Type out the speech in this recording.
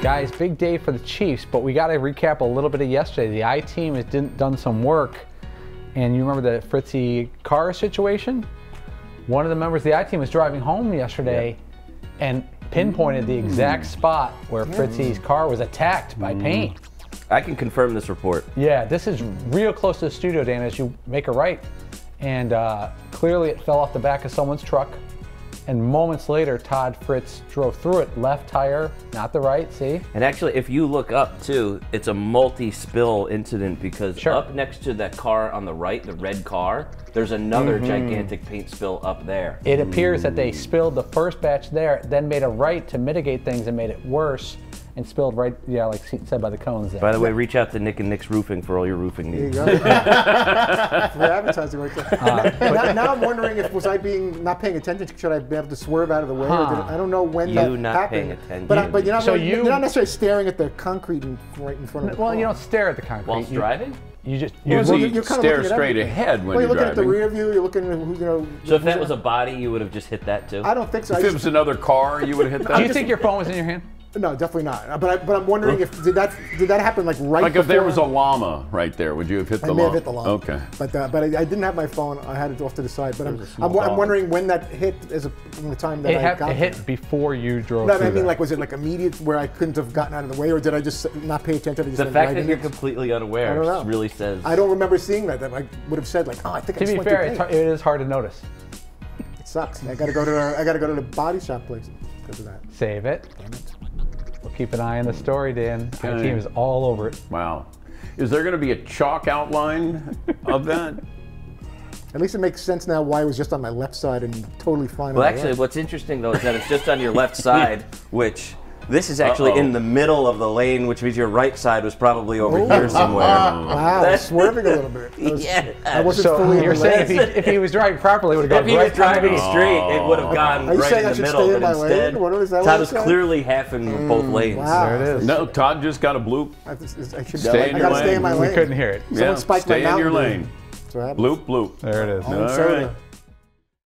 Guys, big day for the Chiefs, but we got to recap a little bit of yesterday. The I team has did, done some work, and you remember the Fritzy car situation? One of the members of the I team was driving home yesterday and pinpointed the exact spot where Fritzy's car was attacked by paint. I can confirm this report. Yeah, this is real close to the studio, Dan, as you make a right. And uh, clearly it fell off the back of someone's truck. And moments later, Todd Fritz drove through it, left tire, not the right, see? And actually, if you look up too, it's a multi-spill incident because Sure. up next to that car on the right, the red car, there's another mm-hmm. gigantic paint spill up there. It appears that they spilled the first batch there, then made a right to mitigate things and made it worse, and spilled right, yeah, like said by the cones there. By the way, reach out to Nick and Nick's Roofing for all your roofing needs. There you needs. go. For advertising right there. Uh, now, now I'm wondering if was I being not paying attention? Should I be able to swerve out of the way? Or did I don't know when You that not happened. paying attention. But, I, but you're not So really- you- you're not necessarily staring at the concrete in, right in front of the well, car. you don't stare at the concrete. Whilst you, driving? You just, Well, you so Well, you you're kinda stare straight everything. ahead when well, you're you're looking driving. at the rear view. You're looking at who you know. So if that was a body, you would have just hit that too? I don't think so. I If it was another car, you would have hit that. do you think your phone was in your hand? No, definitely not. But I, but I'm wondering if did that did that happen like right like if there was a llama right there, would you have hit the I may llama? have hit the llama. Okay. But uh, but I, I didn't have my phone. I had it off to the side. But I'm, was I'm, I'm wondering when that hit as a, from the time that It, I hap- got it there. hit before you drove No, I mean, there. like, was it like immediate where I couldn't have gotten out of the way, or did I just not pay attention? I just the fact right that you're it? completely I unaware don't know. really says. I don't remember seeing that. That I would have said like, oh, I think I to just be went fair, through it's, hard- it is hard to notice. It sucks. I gotta go to the, I gotta go to the body shop place because of that. Save it. Damn it. We'll keep an eye on the story, Dan. Our team is all over it. Wow. Is there going to be a chalk outline of that? At least it makes sense now why it was just on my left side and totally fine. Well, on my actually, right. what's interesting though is that it's just on your left side, which this is actually Uh-oh. in the middle of the lane, which means your right side was probably over Ooh. here somewhere. wow, That's- swerving a little bit. I was, Yeah. I wasn't So fully you're saying if he, if he was driving properly, it would have gone. If he right was driving through me. straight, it would have oh. gone Are you right saying in I the should middle. stay in but my lane? instead, What is that Todd was said? clearly half in mm, both lanes. wow. There it is. No, Todd just got a bloop. I, I should Stay in I your gotta stay in lane. my We lane. We couldn't hear it. Someone yeah, spiked my stay in your lane. That's what happened. Bloop, bloop. There it is. Orange All soda. right.